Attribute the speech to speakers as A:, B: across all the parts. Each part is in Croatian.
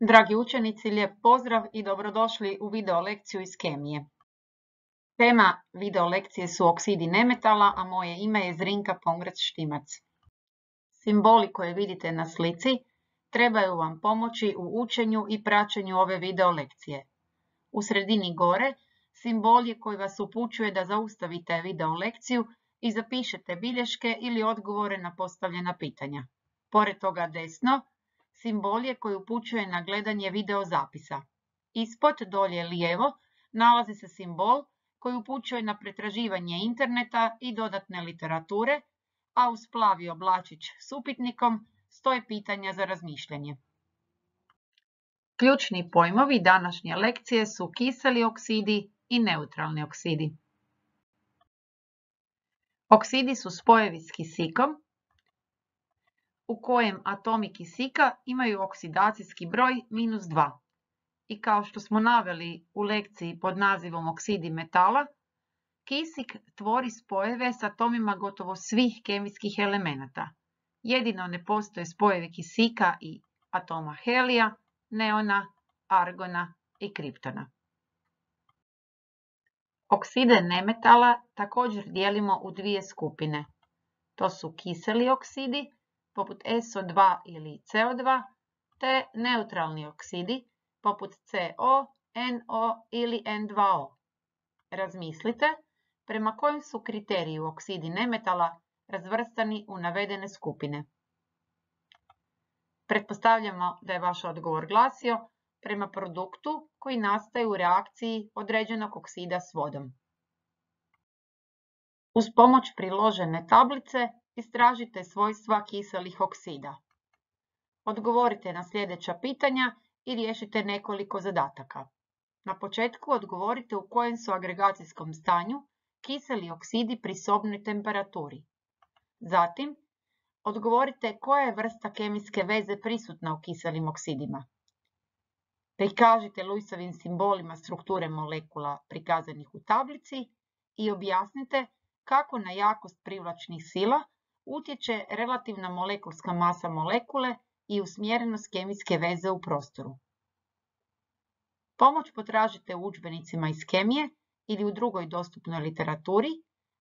A: Dragi učenici, lijep pozdrav i dobrodošli u video lekciju iz kemije. Tema video lekcije su oksidi nemetala, a moje ime je Zrinka Pongrec-Štimac. Simboli koje vidite na slici trebaju vam pomoći u učenju i praćenju ove video lekcije. U sredini gore simbol je koji vas upućuje da zaustavite video lekciju i zapišete bilješke ili odgovore na postavljena pitanja. Pored toga desno simbol je koji upućuje na gledanje video zapisa. Ispod dolje lijevo nalazi se simbol koji upućuje na pretraživanje interneta i dodatne literature, a uz plavi oblačić s upitnikom stoje pitanja za razmišljanje. Ključni pojmovi današnje lekcije su kiseli oksidi i neutralni oksidi. Oksidi su spojevi s kisikom u kojem atomi kisika imaju oksidacijski broj minus 2. I kao što smo naveli u lekciji pod nazivom oksidi metala, kisik tvori spojeve s atomima gotovo svih kemijskih elemenata. Jedino ne postoje spojevi kisika i atoma helija, neona, argona i kriptona. Okside nemetala također dijelimo u dvije skupine. To su kiseli oksidi poput SO2 ili CO2, te neutralni oksidi poput CO, NO ili N2O. Razmislite prema kojim su kriteriju oksidi nemetala razvrstani u navedene skupine. Pretpostavljamo da je vaš odgovor glasio prema produktu koji nastaje u reakciji određenog oksida s vodom. Uz pomoć priložene tablice Istražite svojstva kiselih oksida. Odgovorite na sljedeća pitanja i riješite nekoliko zadataka. Na početku odgovorite u kojem su agregacijskom stanju kiseli oksidi pri sobnoj temperaturi. Zatim, odgovorite koja je vrsta kemijske veze prisutna u kiselim oksidima. Prikažite Luisovim simbolima strukture molekula prikazanih u tablici i objasnite kako na jakost privlačnih sila utječe relativna molekulska masa molekule i usmjerenost kemijske veze u prostoru. Pomoć potražite u udžbenicima iz kemije ili u drugoj dostupnoj literaturi,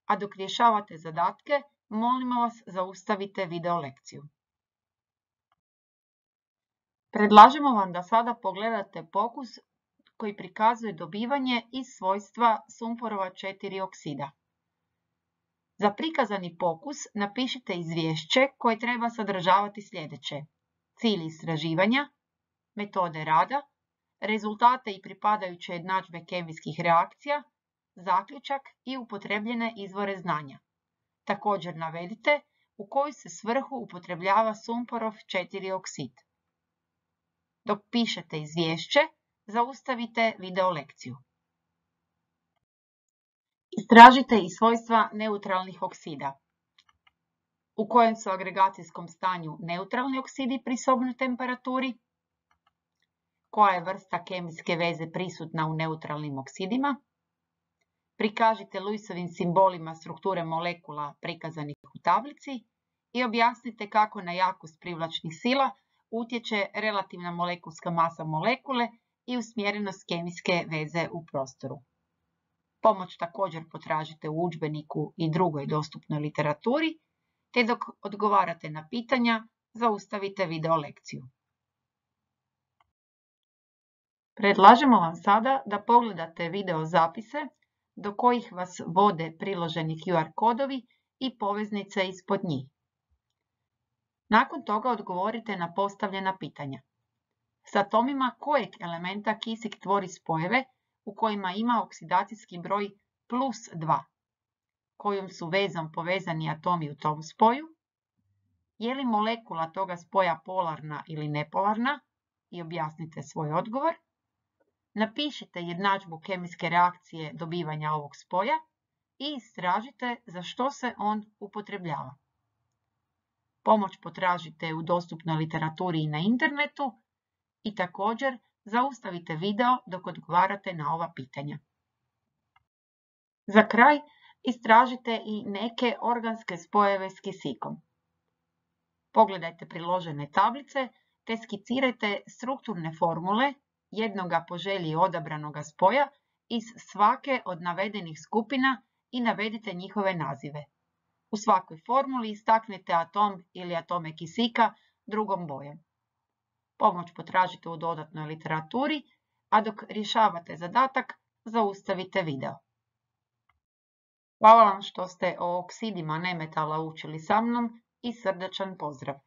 A: a dok rješavate zadatke, molimo vas zaustavite video lekciju. Predlažemo vam da sada pogledate pokus koji prikazuje dobivanje iz svojstva sumporova 4 oksida. Za prikazani pokus napišite izvješće koje treba sadržavati sljedeće. Cilj istraživanja, metode rada, rezultate i pripadajuće jednadžbe kemijskih reakcija, zaključak i upotrebljene izvore znanja. Također navedite u koju se svrhu upotrebljava sumporov 4 oksid. Dok pišete izvješće, zaustavite video lekciju. Istražite i svojstva neutralnih oksida. U kojem su agregacijskom stanju neutralni oksidi pri sobnoj temperaturi? Koja je vrsta kemijske veze prisutna u neutralnim oksidima? Prikažite Luisovim simbolima strukture molekula prikazanih u tablici i objasnite kako na jakost privlačnih sila utječe relativna molekulska masa molekule i usmjerenost kemijske veze u prostoru. Pomoć također potražite u udžbeniku i drugoj dostupnoj literaturi, te dok odgovarate na pitanja, zaustavite video lekciju. Predlažemo vam sada da pogledate video zapise do kojih vas vode priloženi QR kodovi i poveznice ispod njih. Nakon toga odgovorite na postavljena pitanja. S atomima kojeg elementa kisik tvori spojeve u kojima ima oksidacijski broj plus 2, kojom su vezom povezani atomi u tom spoju, je li molekula toga spoja polarna ili nepolarna? I objasnite svoj odgovor, napišite jednadžbu kemijske reakcije dobivanja ovog spoja i istražite za što se on upotrebljava. Pomoć potražite u dostupnoj literaturi i na internetu i također Zaustavite video dok odgovarate na ova pitanja. Za kraj istražite i neke organske spojeve s kisikom. Pogledajte priložene tablice te skicirajte strukturne formule jednoga po želji odabranoga spoja iz svake od navedenih skupina i navedite njihove nazive. U svakoj formuli istaknite atom ili atome kisika drugom bojem. Pomoć potražite u dodatnoj literaturi, a dok rješavate zadatak, zaustavite video. Hvala vam što ste o oksidima nemetala učili sa mnom i srdačan pozdrav!